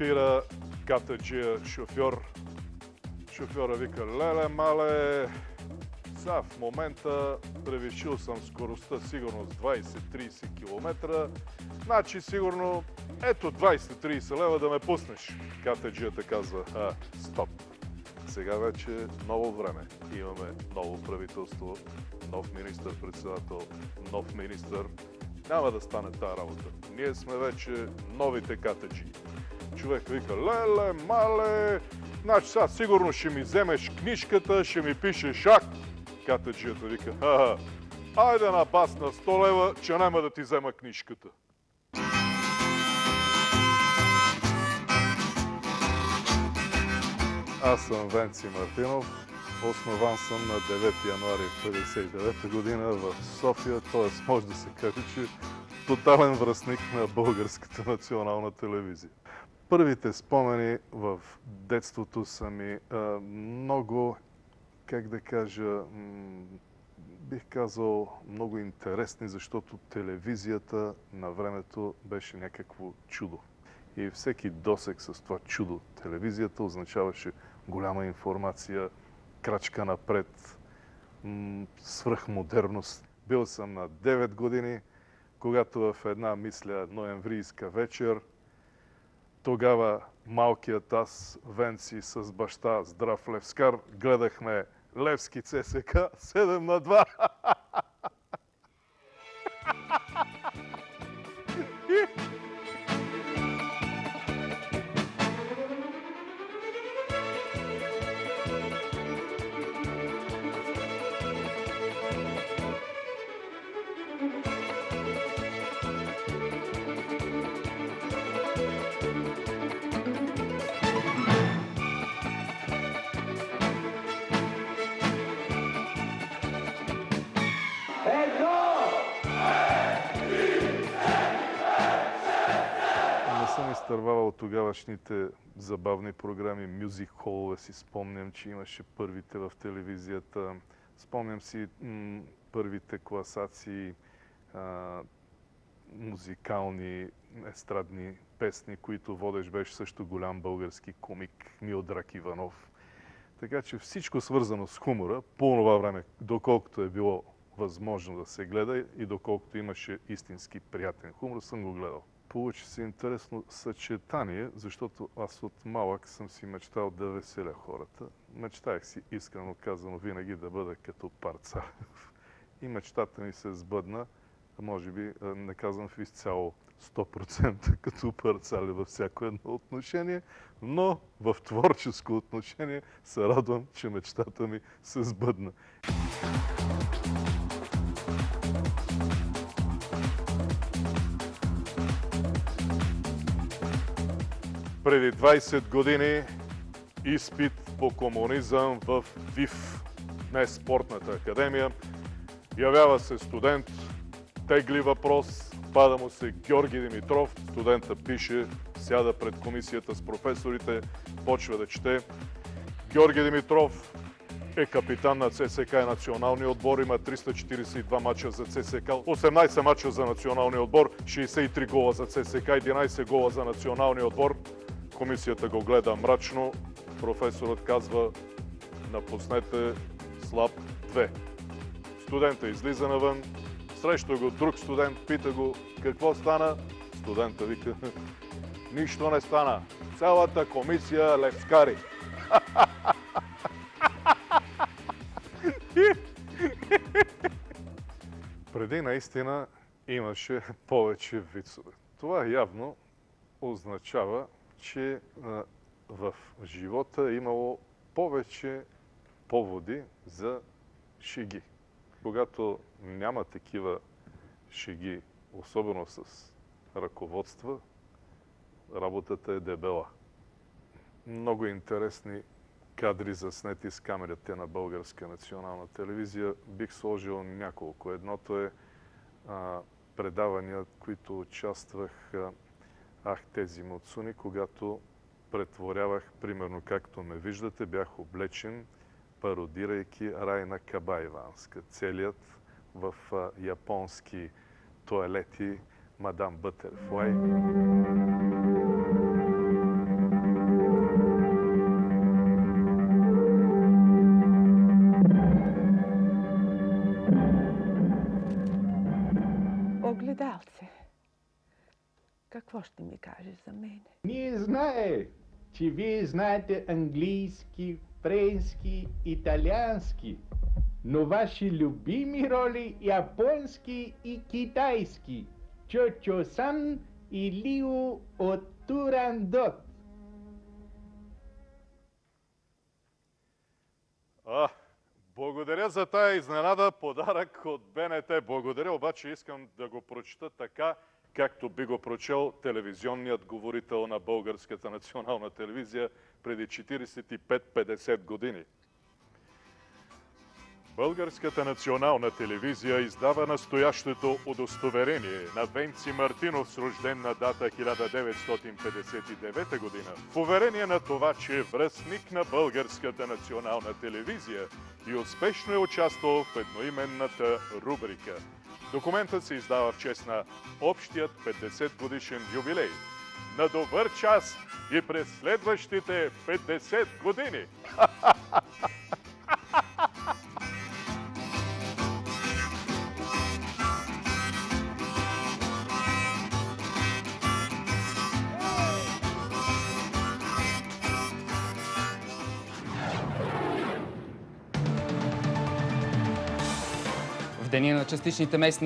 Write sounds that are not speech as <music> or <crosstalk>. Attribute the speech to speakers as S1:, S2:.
S1: спира катаджия шофьор. Шофьора вика, леле, мале, сега в момента превишил съм скоростта сигурно с 20-30 км. Значи сигурно ето 20-30 лева да ме пуснеш. Катаджията казва, а, стоп. Сега вече ново време. Имаме ново правителство, нов министър-председател, нов министър. Няма да стане тази работа. Ние сме вече новите катаджи. Човек вика, леле, мале, значи сега сигурно ще ми вземеш книжката, ще ми пишеш акт. Катаджията вика, ха айде на бас на 100 лева, че няма да ти взема книжката. Аз съм Венци Мартинов. Основан съм на 9 януари 1959 година в София, т.е. може да се каже, че тотален връзник на Българската национална телевизия. Първите спомени в детството са ми а, много, как да кажа, бих казал, много интересни, защото телевизията на времето беше някакво чудо. И всеки досек с това чудо телевизията означаваше голяма информация, крачка напред, свръхмодерност. Бил съм на 9 години, когато в една, мисля, ноемврийска вечер, тогава малкият аз, Венци с баща Здрав Левскар, гледахме Левски ЦСК 7 на 2. <laughs> съм изтървавал от тогавашните забавни програми, мюзик холове си спомням, че имаше първите в телевизията. Спомням си първите класации, а, музикални, естрадни песни, които водещ беше също голям български комик Милдрак Иванов. Така че всичко свързано с хумора, по това време, доколкото е било възможно да се гледа и доколкото имаше истински приятен хумор, съм го гледал. Получи се интересно съчетание, защото аз от малък съм си мечтал да веселя хората. Мечтаях си, искрено казано, винаги да бъда като парца. <laughs> И мечтата ми се сбъдна, може би, не казвам в изцяло 100% <laughs> като парцали във всяко едно отношение, но в творческо отношение се радвам, че мечтата ми се сбъдна. Преди 20 години изпит по комунизъм в ВИФ, не спортната академия. Явява се студент, тегли въпрос, пада му се Георги Димитров. Студента пише, сяда пред комисията с професорите, почва да чете. Георги Димитров е капитан на ЦСК и националния отбор. Има 342 мача за ЦСК, 18 мача за националния отбор, 63 гола за ЦСК, 11 гола за националния отбор. Комисията го гледа мрачно. Професорът казва, напуснете слаб 2. Студента излиза навън, среща го друг студент, пита го какво стана. Студента вика, <laughs> нищо не стана. Цялата комисия левскари. <laughs> Преди наистина имаше повече вицове. Това явно означава, че в живота е имало повече поводи за шеги. Когато няма такива шеги, особено с ръководства, работата е дебела. Много интересни кадри заснети с камерите на Българска национална телевизия. Бих сложил няколко. Едното е а, предавания, които участвах а, ах тези муцуни, когато претворявах, примерно както ме виждате, бях облечен, пародирайки Райна Кабайванска. Целият в японски туалети Мадам Бътерфлай. Огледалце.
S2: Какво ще ми кажеш за мене?
S3: Ние знае, че вие знаете английски, френски, италиански, но ваши любими роли японски и китайски. Чочо Сан и Лио от Турандот.
S1: А, благодаря за тая изненада, подарък от БНТ. Благодаря, обаче искам да го прочета така, както би го прочел телевизионният говорител на Българската национална телевизия преди 45-50 години. Българската национална телевизия издава настоящето удостоверение на Венци Мартинов с рождена дата 1959 година. В уверение на това, че е връзник на Българската национална телевизия и успешно е участвал в едноименната рубрика. Документът се издава в чест на общият 50 годишен юбилей. На добър час и през следващите 50 години! <laughs>
S4: деня на частичните местни